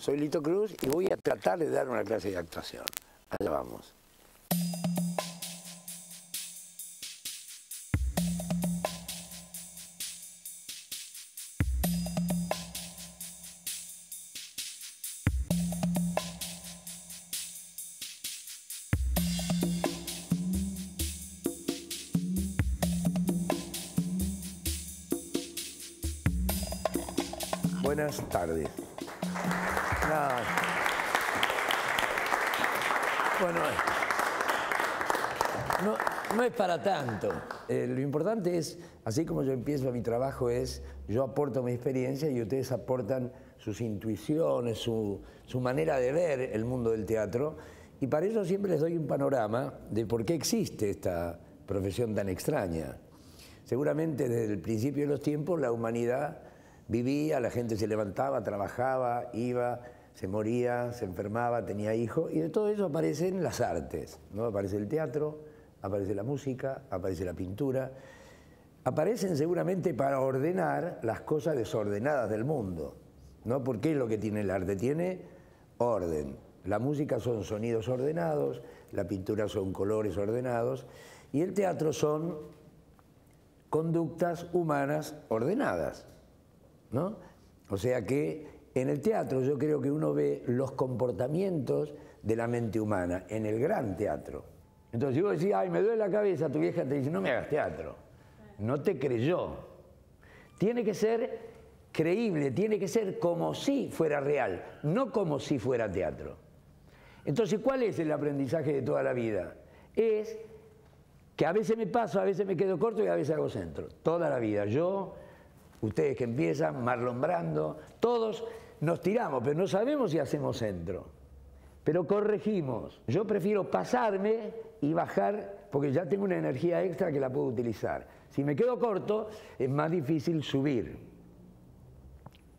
Soy Lito Cruz y voy a tratar de dar una clase de actuación. Allá vamos. Buenas tardes. No, es para tanto. Eh, lo importante es, así como yo empiezo mi trabajo, es yo aporto mi experiencia y ustedes aportan sus intuiciones, su, su manera de ver el mundo del teatro. Y para eso siempre les doy un panorama de por qué existe esta profesión tan extraña. Seguramente desde el principio de los tiempos la humanidad vivía, la gente se levantaba, trabajaba, iba, se moría, se enfermaba, tenía hijos, y de todo eso aparecen las artes, ¿no? Aparece el teatro, aparece la música, aparece la pintura, aparecen seguramente para ordenar las cosas desordenadas del mundo, ¿no? Porque es lo que tiene el arte, tiene orden. La música son sonidos ordenados, la pintura son colores ordenados, y el teatro son conductas humanas ordenadas. ¿no? O sea que en el teatro yo creo que uno ve los comportamientos de la mente humana, en el gran teatro. Entonces, si vos decís, ay, me duele la cabeza, tu vieja te dice, no me hagas teatro. No te creyó. Tiene que ser creíble, tiene que ser como si fuera real, no como si fuera teatro. Entonces, ¿cuál es el aprendizaje de toda la vida? Es que a veces me paso, a veces me quedo corto y a veces hago centro. Toda la vida. Yo ustedes que empiezan, Marlon Brando, todos nos tiramos, pero no sabemos si hacemos centro. Pero corregimos. Yo prefiero pasarme y bajar porque ya tengo una energía extra que la puedo utilizar. Si me quedo corto, es más difícil subir.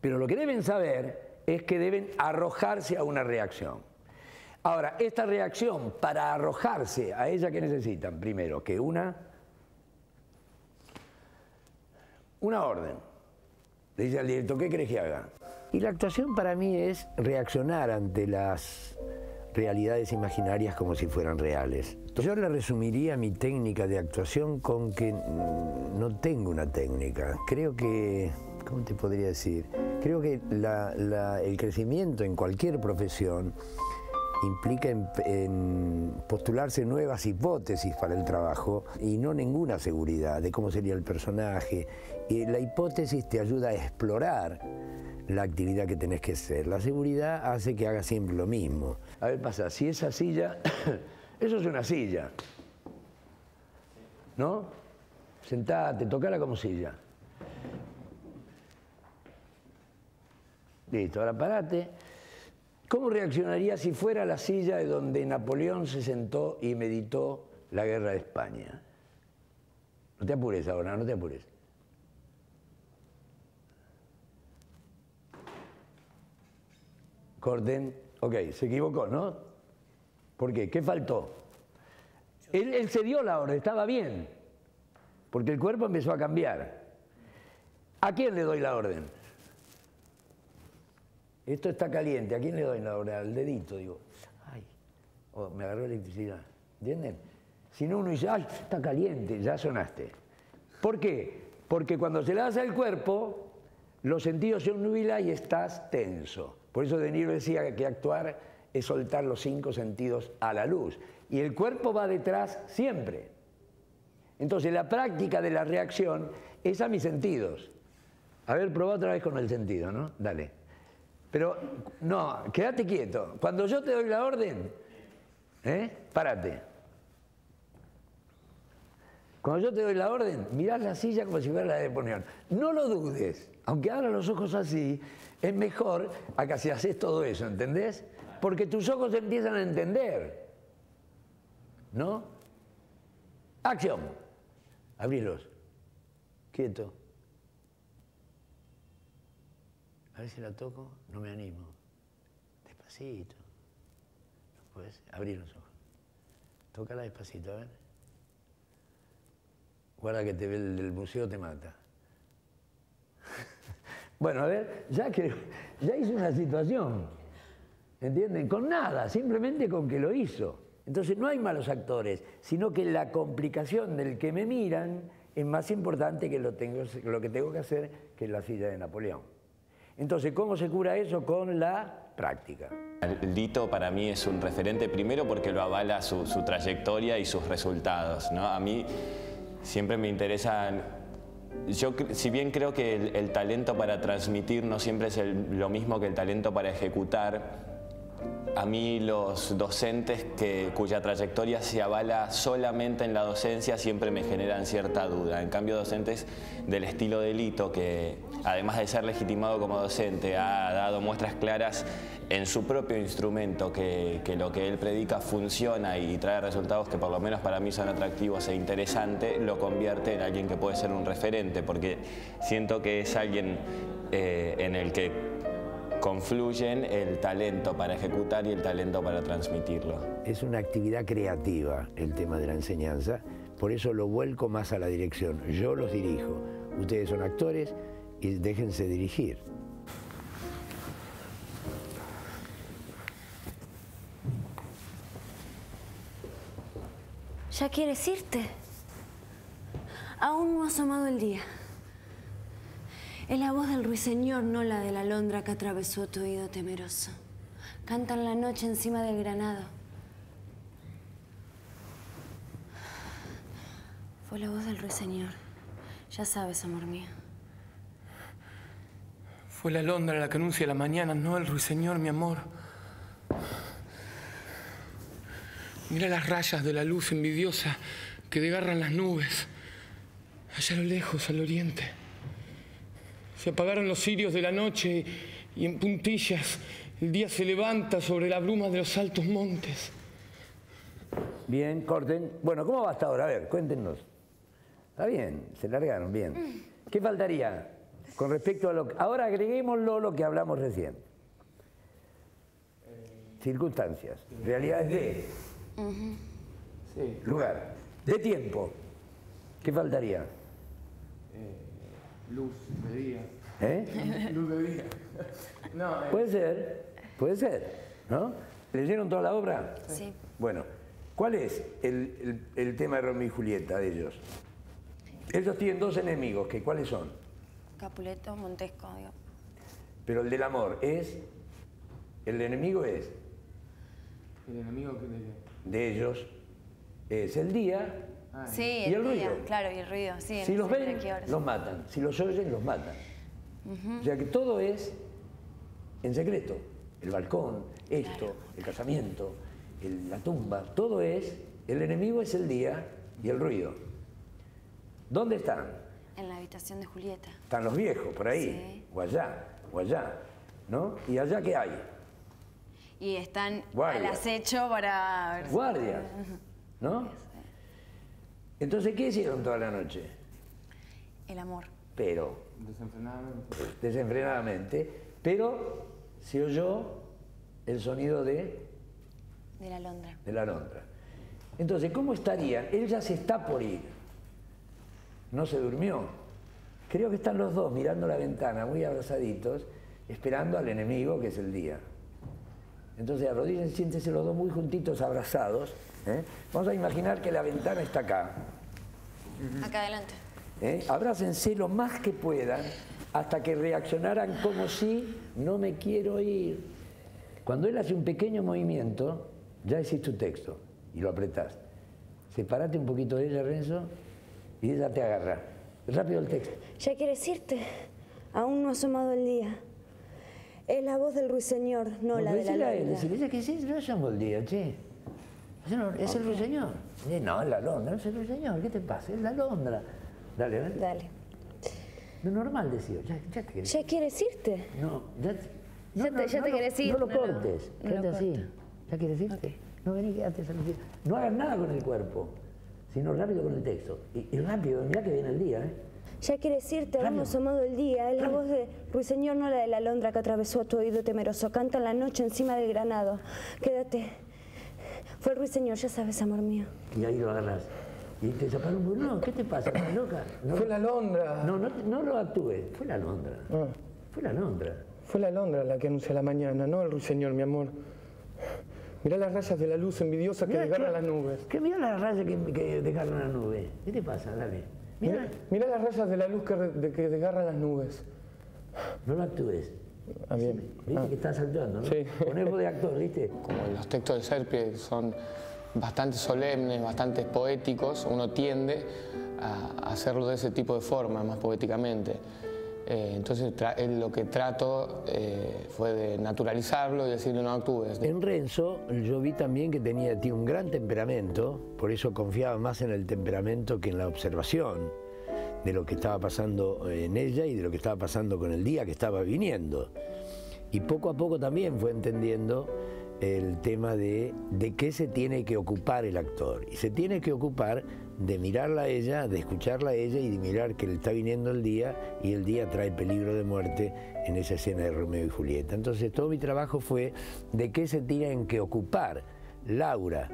Pero lo que deben saber es que deben arrojarse a una reacción. Ahora, esta reacción, para arrojarse a ella, ¿qué necesitan? Primero, que una, una orden. Le dice al director, ¿qué crees que haga? Y la actuación para mí es reaccionar ante las realidades imaginarias como si fueran reales. Yo le resumiría mi técnica de actuación con que no tengo una técnica. Creo que, ¿cómo te podría decir? Creo que el crecimiento en cualquier profesión implica en, postularse nuevas hipótesis para el trabajo y no ninguna seguridad de cómo sería el personaje. Y la hipótesis te ayuda a explorar la actividad que tenés que hacer. La seguridad hace que haga siempre lo mismo. A ver, pasa, si esa silla, eso es una silla, ¿no? Sentate, tocala como silla. Listo, ahora parate. ¿Cómo reaccionaría si fuera la silla de donde Napoleón se sentó y meditó la guerra de España? No te apures ahora, no te apures. Corten, ok, se equivocó, ¿no? ¿Por qué? ¿Qué faltó? Él, él se dio la orden, estaba bien, porque el cuerpo empezó a cambiar. ¿A quién le doy la orden? Esto está caliente, ¿a quién le doy la hora? Al dedito, digo, ay, oh, me agarró electricidad, ¿entienden? Si no uno dice, ay, está caliente, ya sonaste. ¿Por qué? Porque cuando se le das al cuerpo, los sentidos se nubilan y estás tenso. Por eso De Niro decía que actuar es soltar los cinco sentidos a la luz. Y el cuerpo va detrás siempre. Entonces la práctica de la reacción es a mis sentidos. A ver, probá otra vez con el sentido, ¿no? Dale. Pero no, quédate quieto. Cuando yo te doy la orden, ¿eh? párate. Cuando yo te doy la orden, mirás la silla como si fuera la de Napoleón. No lo dudes, aunque abra los ojos así, es mejor a que si haces todo eso, ¿entendés? Porque tus ojos empiezan a entender. ¿No? Acción. Abrilos. Quieto. A ver si la toco, no me animo. Despacito. No puedes abrir los ojos. Tócala despacito, a ver. Guarda que te ve el del museo te mata. bueno, a ver, ya que ya hice una situación. ¿Entienden? Con nada, simplemente con que lo hizo. Entonces no hay malos actores, sino que la complicación del que me miran es más importante que lo, lo que tengo que hacer, que la silla de Napoleón. Entonces, ¿cómo se cura eso? Con la práctica. Lito para mí es un referente primero porque lo avala su, trayectoria y sus resultados. ¿no? A mí siempre me interesan yo, si bien creo que el, talento para transmitir no siempre es lo mismo que el talento para ejecutar, a mí los docentes que, cuya trayectoria se avala solamente en la docencia siempre me generan cierta duda. En cambio, docentes del estilo de Lito, que además de ser legitimado como docente, ha dado muestras claras en su propio instrumento que, que lo que él predica funciona y trae resultados que por lo menos para mí son atractivos e interesantes, lo convierte en alguien que puede ser un referente, porque siento que es alguien eh, en el que confluyen el talento para ejecutar y el talento para transmitirlo. Es una actividad creativa el tema de la enseñanza, por eso lo vuelco más a la dirección. Yo los dirijo, ustedes son actores y déjense dirigir. ¿Ya quieres irte? Aún no ha asomado el día. Es la voz del ruiseñor, no la de la alondra que atravesó tu oído temeroso. Canta en la noche encima del granado. Fue la voz del ruiseñor. Ya sabes, amor mío. Fue la alondra la que anuncia la mañana, no el ruiseñor, mi amor. Mira las rayas de la luz envidiosa que desgarran las nubes. Allá a lo lejos, al oriente. Se apagaron los cirios de la noche y en puntillas el día se levanta sobre la bruma de los altos montes. Bien, corten. Bueno, ¿cómo va hasta ahora? A ver, cuéntenos. Está bien, se largaron, bien. ¿Qué faltaría con respecto a lo que... Ahora agreguémoslo lo que hablamos recién. Circunstancias, realidades de... Lugar, de tiempo. ¿Qué faltaría? Luz de día. ¿Eh? Luz de día. No, Puede ser, puede ser, ¿no? ¿Leyeron toda la obra? Sí. Bueno, ¿cuál es el, tema de Romeo y Julieta de ellos? Ellos tienen dos enemigos, que ¿cuáles son? Capuleto, Montesco, digo. Pero el del amor es, el enemigo es... ¿El enemigo que De ellos es el día sí, y el, ruido. Claro, y el ruido. Sí, si los ven, los matan. Si los oyen, los matan. O sea que todo es en secreto. El balcón, esto, el casamiento, la tumba, todo es, el enemigo es el día y el ruido. ¿Dónde están? En la habitación de Julieta. Están los viejos, por ahí, o allá, o allá, ¿no? ¿Y allá qué hay? Y están al acecho para... Guardias, ¿no? Entonces, ¿qué hicieron toda la noche? El amor. Pero. Desenfrenadamente. Desenfrenadamente. Pero se oyó el sonido de. De la alondra. De la alondra. Entonces, ¿cómo estaría? Él ya se está por ir. No se durmió. Creo que están los dos mirando la ventana, muy abrazaditos, esperando al enemigo que es el día. Entonces arrodillen, siéntese los dos muy juntitos, abrazados. ¿Eh? Vamos a imaginar que la ventana está acá. Acá adelante. ¿Eh? Abrácense lo más que puedan hasta que reaccionaran como si no me quiero ir. Cuando él hace un pequeño movimiento, ya hiciste tu texto y lo apretás. Separate un poquito de ella, Renzo, y ella te agarra. Rápido el texto. Ya quieres irte. Aún no ha asomado el día. Es la voz del ruiseñor, no la de la luna. Dice que sí, no asomó el día, che. Es el ruiseñor. No, es la Londra, es el ruiseñor. ¿Qué te pasa? Es la Londra. Dale, dale. Dale. Lo normal, decía. Ya, ya te querés ¿Ya quieres irte? No, ya, no, ya te, ya te querés ir. No lo cortes, quédate así. ¿Ya quieres irte? No vení, quédate. No hagas nada con el cuerpo, sino rápido con el texto. Y, rápido, mirá que viene el día, ¿eh? Ya quieres irte, hemos asomado el día. Es la voz de Ruiseñor, no la de la alondra que atravesó tu oído temeroso. Canta en la noche encima del granado. Quédate. Fue el ruiseñor, ya sabes, amor mío. Y ahí lo agarras. Y te zaparon un no, ¿qué te pasa? ¿Estás loca? fue la Londra. No, no, no lo actúes, fue la Londra. Ah. Fue la Londra. Fue la Londra la que anuncia la mañana, no el ruiseñor, mi amor. Mirá las rayas de la luz envidiosa que Mirá, desgarran ¿qué- las nubes. ¿Qué mira las rayas que, que desgarran las nubes? ¿Qué te pasa? Dale. Mira, Mirá, mirá las rayas de la luz que, de- que desgarran las nubes. no lo actúes. Ah, bien. Viste que estás actuando, ¿no? Sí. Poné voz de actor, ¿viste? Como los textos de Serpie son bastante solemnes, bastante poéticos, uno tiende a hacerlo de ese tipo de forma, más poéticamente. Eh, entonces él lo que trato eh, fue de naturalizarlo y decirle no actúes. En Renzo yo vi también que tenía tiene un gran temperamento, por eso confiaba más en el temperamento que en la observación de lo que estaba pasando en ella y de lo que estaba pasando con el día que estaba viniendo. Y poco a poco también fue entendiendo el tema de, de qué se tiene que ocupar el actor. Y se tiene que ocupar de mirarla a ella, de escucharla a ella y de mirar que le está viniendo el día y el día trae peligro de muerte en esa escena de Romeo y Julieta. Entonces todo mi trabajo fue de qué se tienen que ocupar Laura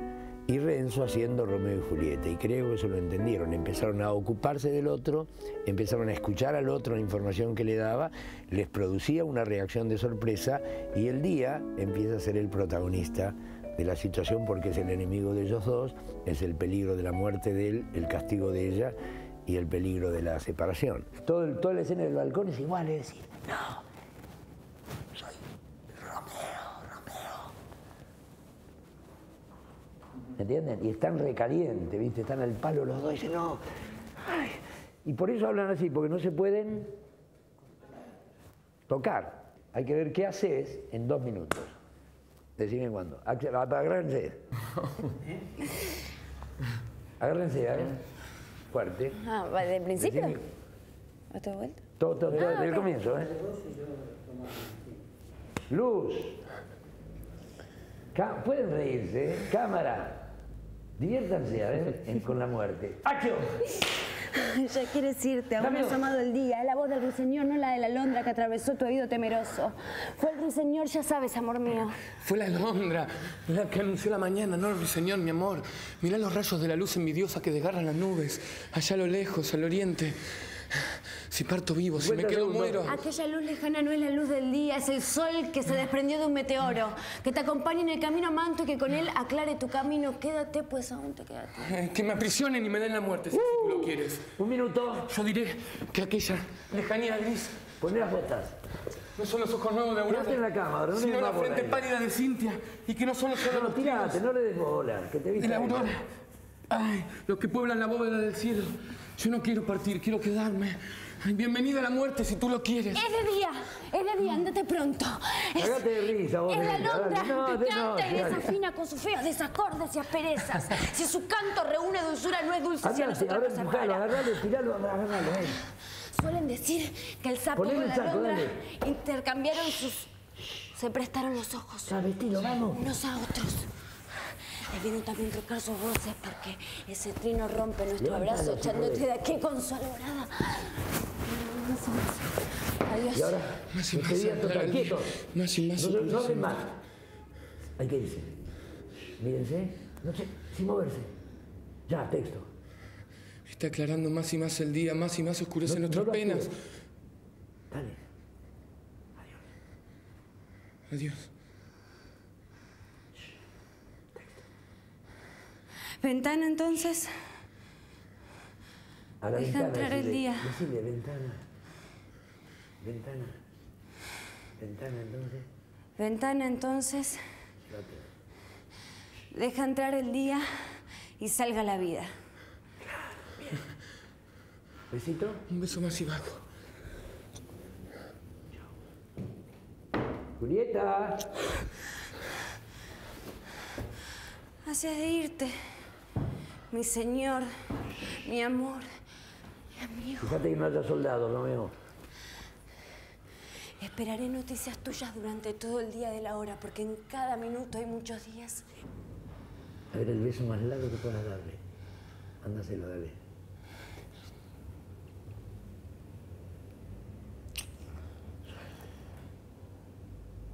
y Renzo haciendo Romeo y Julieta. Y creo que eso lo entendieron. Empezaron a ocuparse del otro, empezaron a escuchar al otro la información que le daba, les producía una reacción de sorpresa y el día empieza a ser el protagonista de la situación porque es el enemigo de ellos dos, es el peligro de la muerte de él, el castigo de ella y el peligro de la separación. Todo toda la escena del balcón es igual, es decir, no, soy Romeo, Romeo. ¿Me entienden? Y están recalientes, ¿viste? Están al palo los dos y dicen, no. ay. Y por eso hablan así, porque no se pueden tocar. Hay que ver qué haces en dos minutos. Decime cuándo. Agárrense. Agárrense, ¿eh? Fuerte. Ah, ¿va ¿de principio? Decime- ¿Otra vuelta? Todo, todo, todo, desde el comienzo, ¿eh? Luz. Ca- Pueden reírse, ¿eh? Cámara. Diviértanse, a ver, en- con la muerte. ¡Acción! Ya quieres irte, aún no has amado el día. Es la voz del ruiseñor, no la de la alondra que atravesó tu oído temeroso. Fue el ruiseñor, ya sabes, amor mío. Fue la alondra la que anunció la mañana, no el ruiseñor, mi amor. Mirá los rayos de la luz envidiosa que desgarran las nubes, allá a lo lejos, al oriente. Si parto vivo, si me 50 quedo muero. Aquella luz lejana no es la luz del día, es el sol que se desprendió de un meteoro, que te acompañe en el camino manto y que con él aclare tu camino. Quédate, pues aún te quédate. Eh, Que me aprisionen y me den la muerte, si así tú lo quieres. Un minuto. Yo diré que aquella lejanía gris Poné las botas. no son los ojos nuevos de Aurora, Tirate en la cama, no le sino des la frente ahí. pálida de Cintia y que no son los No, ojos tirate, no le des bola, que te de viste. la Aurora. Ay, los que pueblan la bóveda del cielo. Yo no quiero partir, quiero quedarme. Ay, bienvenida a la muerte si tú lo quieres. Es de día, es de día, andate pronto. Es, Cagate de risa, vos, es la. No, que de- canta no, y desafina con sus feos desacordes y asperezas. Si su canto reúne dulzura, no es dulce si a nosotros nos empujalo, separa. agarralo, tiralo, agarralo, eh. Suelen decir que el sapo el la saco, alondra dale. intercambiaron sus... Se prestaron los ojos. Ya, vamos. unos a otros. Debieron también trocar sus voces porque ese trino rompe nuestro abrazo echándote de aquí con su alborada. Más y más. Adiós. Y ahora, Más y más, total, quietos. más y más, No, no, no hablen más. Hay que irse. Mírense, no sé, sin moverse. Ya, texto. Está aclarando más y más el día, más y más oscurecen No- nuestras penas. Dale. Adiós. Ventana entonces. A la Deja ventana. entrar el día. Decile, ventana. Ventana. Ventana, entonces. Ventana entonces. Deja entrar el día y salga la vida. Besito. Un beso más y bajo. Julieta. Haces de irte, mi señor, mi amor, mi amigo. Fíjate que no haya soldados, Romeo. Esperaré noticias tuyas durante todo el día de la hora, porque en cada minuto hay muchos días. A ver el beso más largo que puedas darle. Ándaselo, dale.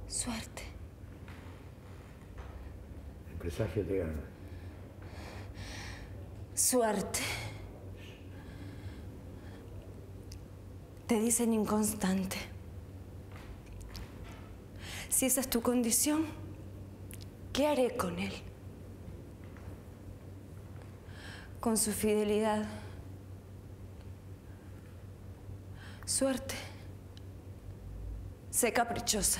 Suerte. El presagio te gana. Suerte. Te dicen inconstante. Si esa es tu condición, ¿Qué haré con él? Con su fidelidad. Suerte. Sé caprichosa.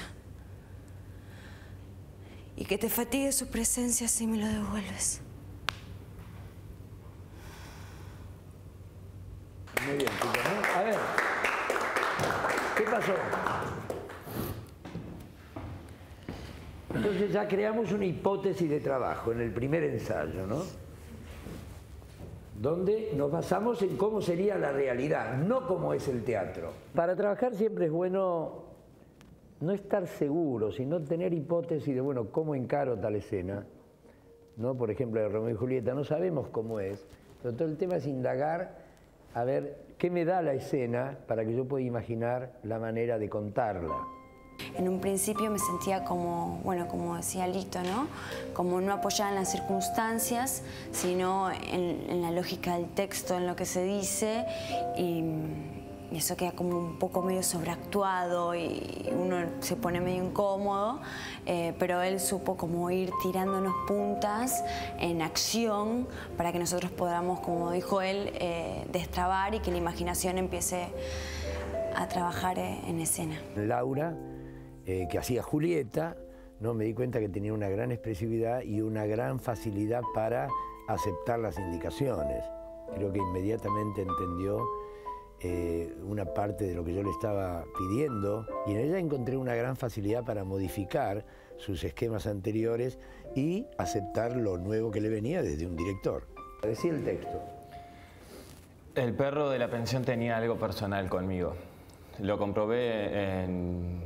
Y que te fatigue su presencia si me lo devuelves. Muy bien, chicos, ¿no? A ver, ¿qué pasó? Entonces ya creamos una hipótesis de trabajo en el primer ensayo, ¿no? Donde nos basamos en cómo sería la realidad, no cómo es el teatro. Para trabajar siempre es bueno no estar seguro, sino tener hipótesis de, bueno, cómo encaro tal escena. ¿No? Por ejemplo, de Romeo y Julieta, no sabemos cómo es, pero todo el tema es indagar a ver qué me da la escena para que yo pueda imaginar la manera de contarla. En un principio me sentía como, bueno, como decía Lito, ¿no? Como no apoyada en las circunstancias, sino en, la lógica del texto, en lo que se dice y y eso queda como un poco medio sobreactuado y uno se pone medio incómodo, eh, pero él supo como ir tirándonos puntas en acción para que nosotros podamos, como dijo él, eh, destrabar y que la imaginación empiece a trabajar eh, en escena. Laura, que hacía Julieta, ¿no? me di cuenta que tenía una gran expresividad y una gran facilidad para aceptar las indicaciones. Creo que inmediatamente entendió eh, una parte de lo que yo le estaba pidiendo y en ella encontré una gran facilidad para modificar sus esquemas anteriores y aceptar lo nuevo que le venía desde un director. Decía el texto. El perro de la pensión tenía algo personal conmigo. Lo comprobé en,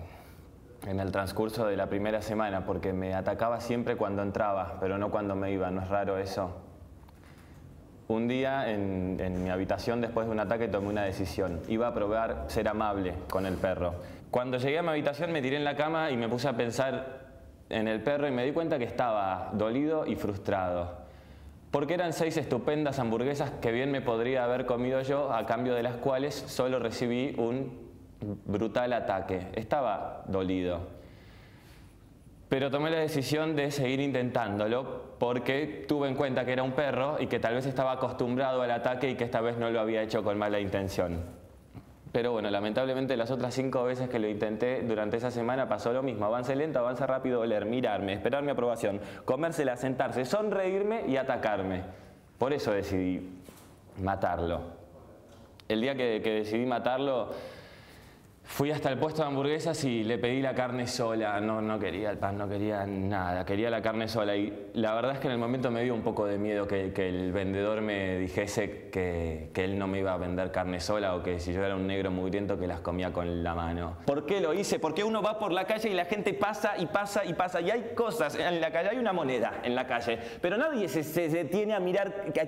en el transcurso de la primera semana porque me atacaba siempre cuando entraba, pero no cuando me iba. ¿No es raro eso? Un día en, mi habitación después de un ataque tomé una decisión. Iba a probar ser amable con el perro. Cuando llegué a mi habitación me tiré en la cama y me puse a pensar en el perro y me di cuenta que estaba dolido y frustrado. Porque eran seis estupendas hamburguesas que bien me podría haber comido yo, a cambio de las cuales solo recibí un brutal ataque. Estaba dolido. Pero tomé la decisión de seguir intentándolo porque tuve en cuenta que era un perro y que tal vez estaba acostumbrado al ataque y que esta vez no lo había hecho con mala intención. Pero bueno, lamentablemente las otras cinco veces que lo intenté durante esa semana pasó lo mismo. Avance lento, avance rápido, oler, mirarme, esperar mi aprobación, comérsela, sentarse, sonreírme y atacarme. Por eso decidí matarlo. El día que, que decidí matarlo, Fui hasta el puesto de hamburguesas y le pedí la carne sola. No, no quería el pan, no quería nada. Quería la carne sola. Y la verdad es que en el momento me dio un poco de miedo que, el vendedor me dijese que, él no me iba a vender carne sola o que si yo era un negro mugriento que las comía con la mano. ¿Por qué lo hice? Porque uno va por la calle y la gente pasa y pasa y pasa. Y hay cosas. En la calle hay una moneda en la calle. Pero nadie se, detiene a mirar a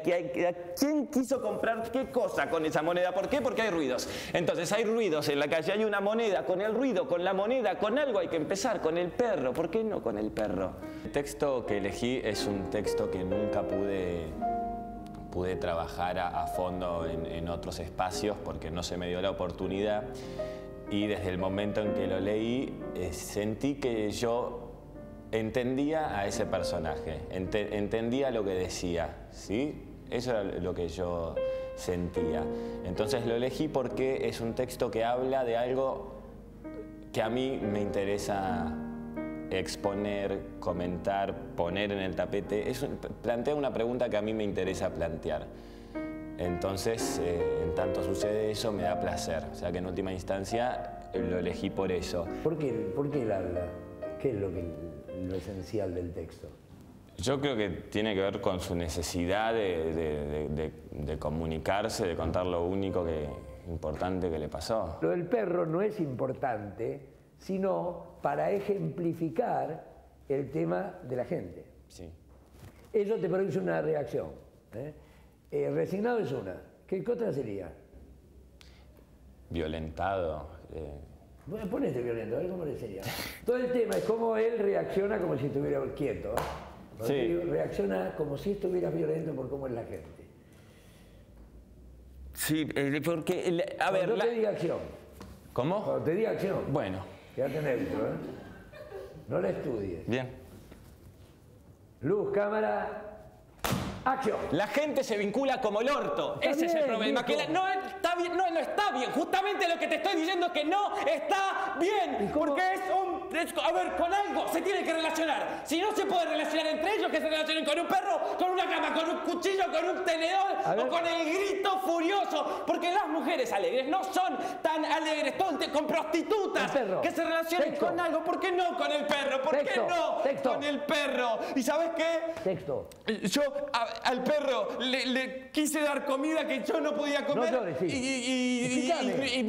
quién quiso comprar qué cosa con esa moneda. ¿Por qué? Porque hay ruidos. Entonces hay ruidos en la calle. Hay una moneda, con el ruido, con la moneda, con algo hay que empezar, con el perro. ¿Por qué no con el perro? El texto que elegí es un texto que nunca pude, pude trabajar a, fondo en, otros espacios porque no se me dio la oportunidad. Y desde el momento en que lo leí, eh, sentí que yo entendía a ese personaje, entendía lo que decía, ¿sí? Eso era lo que yo sentía. Entonces lo elegí porque es un texto que habla de algo que a mí me interesa exponer, comentar, poner en el tapete. Es plantea una pregunta que a mí me interesa plantear. Entonces, eh, en tanto sucede eso, me da placer. O sea que en última instancia lo elegí por eso. ¿Por qué, ¿Por qué habla? ¿Qué es lo esencial del texto? Yo creo que tiene que ver con su necesidad de, comunicarse, de contar lo único que, importante que le pasó. Lo del perro no es importante, sino para ejemplificar el tema de la gente. Sí. Eso te produce una reacción. ¿eh? Eh, resignado es una. ¿Qué otra sería? Violentado. Eh. Bueno, ponete violento, a ver cómo le sería. Todo el tema es cómo él reacciona como si estuviera quieto. Sí. Reacciona como si estuviera violento por cómo es la gente. Sí, eh, porque, a ver... Cuando te diga acción. ¿Cómo? Cuando te diga acción. Bueno. Quédate neutro, ¿eh? No la estudies. Bien. Luz, cámara, acción. La gente se vincula como el orto. Está Ese es el problema. Que la- no está bien, no, no está bien. Justamente lo que te estoy diciendo es que no está bien. Porque es un. A ver, con algo se tiene que relacionar. Si no se puede relacionar entre ellos, que se relacionen con un perro, con una cama, con un cuchillo, con un tenedor o con el grito furioso. Porque las mujeres alegres no son tan alegres tie- con prostitutas que se relacionen Texto. con algo. ¿Por qué no con el perro? ¿Por Texto. qué no Texto. con el perro? ¿Y sabes qué? Texto. Yo a- al perro le, le quise dar comida que yo no podía comer llores, sí. y, y- y- y-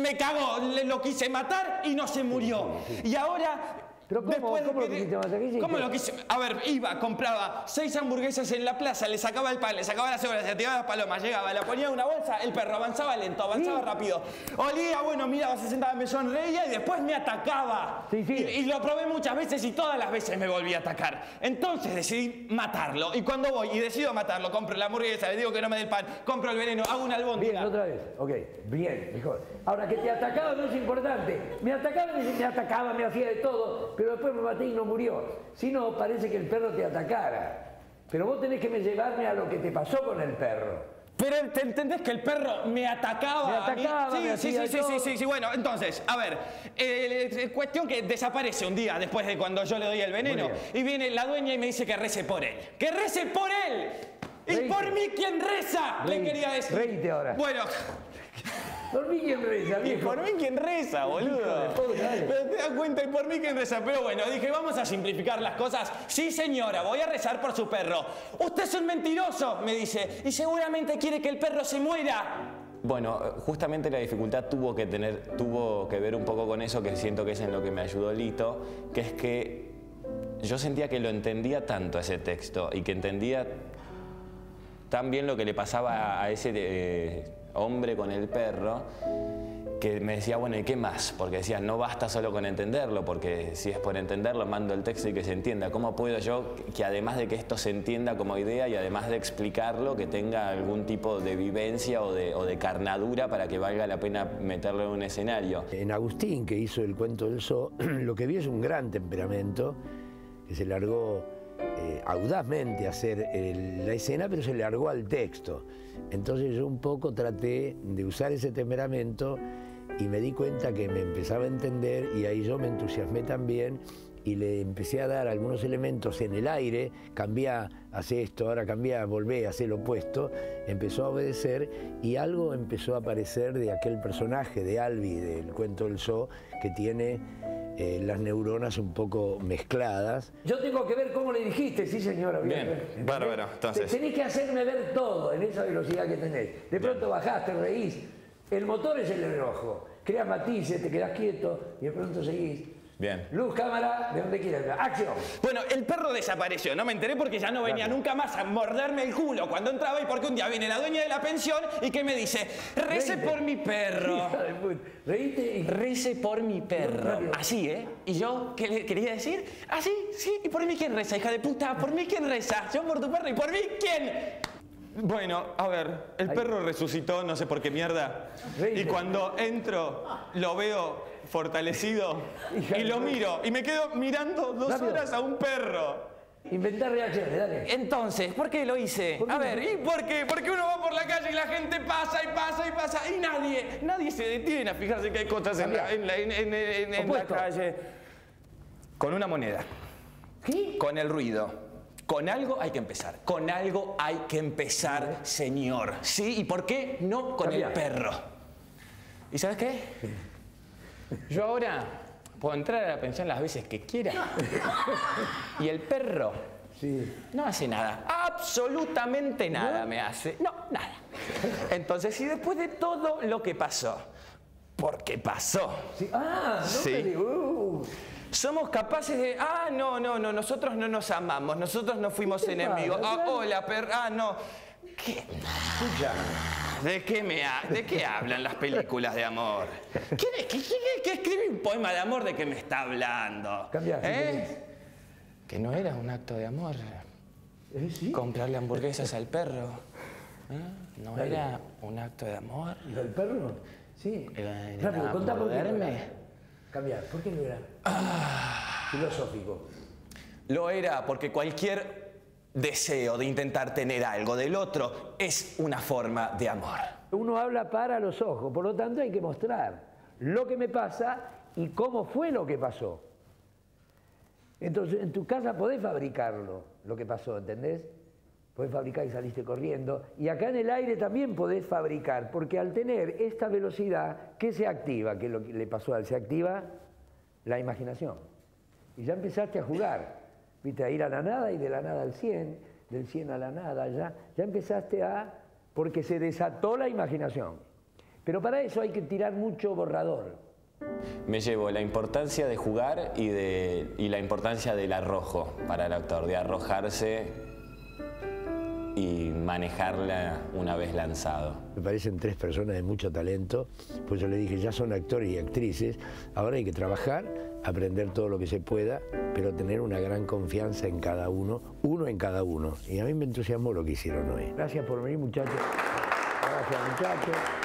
me cagó, le, lo quise matar y no se murió. Y ahora... glória Pero ¿cómo- después de cómo lo quisiste matar? ¿Qué hiciste? ¿Cómo lo quise? A ver, iba, compraba seis hamburguesas en la plaza, le sacaba el pan, le sacaba las cebolas, le tiraba las palomas, llegaba, la ponía en una bolsa, el perro avanzaba lento, avanzaba Sí. rápido. Olía, bueno, miraba, se sentaba, me sonreía y después me atacaba. Sí, sí. Y- y lo probé muchas veces y todas las veces me volví a atacar. Entonces decidí matarlo. Y cuando voy y decido matarlo, compro la hamburguesa, le digo que no me dé el pan, compro el veneno, hago una Bien, albóndiga. otra vez. Ok, bien, mejor. Ahora, que te atacaba no es importante. Me atacaba, me atacaba, me hacía de todo, pero después me maté y no murió. Si no, parece que el perro te atacara. Pero vos tenés que me llevarme a lo que te pasó con el perro. Pero ¿te entendés que el perro me atacaba? Me atacaba, sí, me sí, sí, sí, sí, sí, sí, bueno, entonces, a ver, eh, cuestión que desaparece un día después de cuando yo le doy el veneno y viene la dueña y me dice que rece por él. ¡Que rece por él! Y por mí quien reza, le quería decir. Reíte ahora. Bueno, Dormí quien reza, y viejo. por mí quien reza, boludo. Pero te das cuenta, y por mí quien reza. Pero bueno, dije, vamos a simplificar las cosas. Sí, señora, voy a rezar por su perro. Usted es un mentiroso, me dice, y seguramente quiere que el perro se muera. Bueno, justamente la dificultad tuvo que tener, tuvo que ver un poco con eso que siento que es en lo que me ayudó Lito, que es que yo sentía que lo entendía tanto ese texto y que entendía tan bien lo que le pasaba a ese eh, hombre con el perro que me decía, bueno, ¿y qué más? Porque decía, no basta solo con entenderlo, porque si es por entenderlo, mando el texto y que se entienda. ¿Cómo puedo yo, que además de que esto se entienda como idea y además de explicarlo, que tenga algún tipo de vivencia o de, carnadura para que valga la pena meterlo en un escenario? En Agustín, que hizo el cuento del zoo, lo que vi es un gran temperamento que se largó eh, audazmente hacer el- la escena, pero se largó al texto. Entonces yo un poco traté de usar ese temperamento y me di cuenta que me empezaba a entender y ahí yo me entusiasmé también y le empecé a dar algunos elementos en el aire, cambia, hace esto, ahora cambia, volvé, hace lo opuesto, empezó a obedecer y algo empezó a aparecer de aquel personaje de Albi, del cuento del zoo, que tiene eh, las neuronas un poco mezcladas. Yo tengo que ver cómo le dijiste, sí señora. Bien, bárbaro, entonces. Te- Tenés que hacerme ver todo en esa velocidad que tenés. De pronto bajás, te reís. El motor es el enojo. Creas matices, te quedás quieto y de pronto seguís. Bien. Luz, cámara, de donde quieras. ¡Acción! Bueno, el perro desapareció, no me enteré porque ya no venía Claro. nunca más a morderme el culo cuando entraba y porque un día viene la dueña de la pensión y que me dice, rece Reíte. por mi perro. Reíte y... Rece por mi perro. Rápido. Así, ¿eh? ¿Y yo qué le quería decir? Así, sí. ¿Y por mí quién reza, hija de puta? ¿Por mí quién reza? Yo por tu perro. ¿Y por mí quién? Bueno, a ver, el Ahí. perro resucitó, no sé por qué mierda. Reíte. Y cuando entro, lo veo fortalecido y lo miro. Y me quedo mirando dos Rápido. horas a un perro. Inventar reacciones, dale. Entonces, ¿por qué lo hice? ¿Por qué? A ver, ¿y por qué? Porque uno va por la calle y la gente pasa y pasa y pasa y nadie, nadie se detiene a fijarse que hay cosas en la, en la- en- en- en- en la calle. Con una moneda, ¿Qué? con el ruido. Con algo hay que empezar. Con algo hay que empezar, señor. ¿Sí? ¿Y por qué no con el perro? ¿Y sabes qué? Yo ahora puedo entrar a la pensión las veces que quiera. Y el perro Sí. no hace nada, absolutamente nada me hace. No, nada. Entonces, si después de todo lo que pasó, porque pasó, sí. Ah, no Sí. Somos capaces de, ah, no, no, no, nosotros no nos amamos, nosotros no fuimos ¿Qué te enemigos. Ah, hola, perro, ah, no. ¿Qué? ¿De qué, me ha- ¿De qué hablan las películas de amor? ¿Quién es que, escribe un poema de amor de qué me está hablando? Cambia, si ¿Eh? Que no era un acto de amor. Eh, sí. Comprarle hamburguesas al perro. ¿eh? ¿No Dale. era un acto de amor? ¿Y lo del perro? Sí. Rápido, no. Cambiar, ¿por qué no era? Filosófico. Lo era porque cualquier deseo de intentar tener algo del otro es una forma de amor. Uno habla para los ojos, por lo tanto hay que mostrar lo que me pasa y cómo fue lo que pasó. Entonces, en tu casa podés fabricarlo, lo que pasó, ¿entendés? Podés fabricar y saliste corriendo. Y acá en el aire también podés fabricar, porque al tener esta velocidad, ¿qué se activa? ¿Qué lo que le pasó a él? Se activa la imaginación. Y ya empezaste a jugar, viste, a ir a la nada y de la nada al 100, del 100 a la nada, ya, ya empezaste a... porque se desató la imaginación. Pero para eso hay que tirar mucho borrador. Me llevo la importancia de jugar y, de, y la importancia del arrojo para el actor, de arrojarse y manejarla una vez lanzado. Me parecen tres personas de mucho talento, pues yo le dije, ya son actores y actrices, ahora hay que trabajar, aprender todo lo que se pueda, pero tener una gran confianza en cada uno, uno en cada uno. Y a mí me entusiasmó lo que hicieron hoy. Gracias por venir, muchachos. Gracias, muchachos.